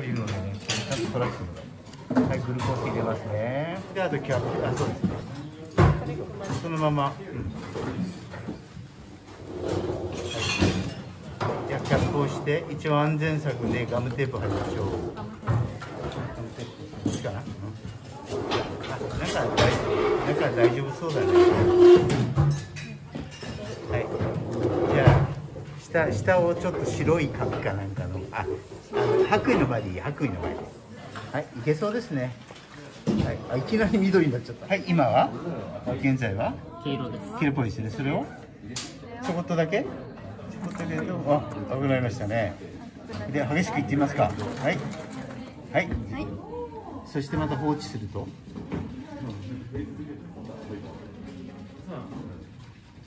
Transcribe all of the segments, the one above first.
かりるのでねちゃんとトラックはいグルコース入れますね。であとキャップあそうですね。そのまま、うん。じゃキャップをして一応安全策でガムテープ貼りましょう。ガムテープこっちかな、うん、あなんかなんか大丈夫そうだねはいじゃあ下下をちょっと白い紙かなんかのあ白衣の場合でいい白衣の場合ではいいけそうですね。はいあいきなり緑になっちゃった。はい今は？現在は？黄色です。黄色っぽいですね。それを？ちょこっとだけ？ちょこっとだけあ危なりましたね。で激しくいってみますか。はい。はい、そしてまた放置すると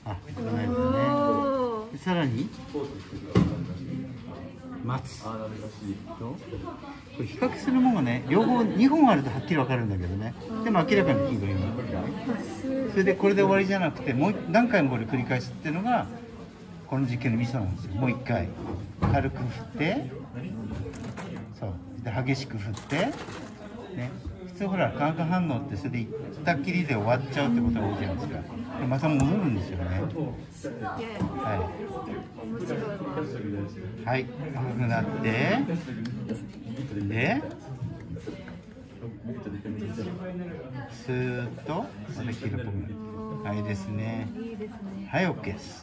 あ危ないですねでさらに？待つ。とこれ比較するものがね両方2本あるとはっきり分かるんだけどね。でも明らかに黄色いそれでこれで終わりじゃなくてもう何回もこれ繰り返すっていうのがこの実験のミソなんですよ。もう一回。軽く振って。そう。で激しく振って。ね。通ほら化学反応ってそれで行ったっきりで終わっちゃうってことが多いじゃないですかでまた戻るんですよね。はい。はい。赤くなってでスーッとまた黄色っぽくなる。はいですね。はい OK です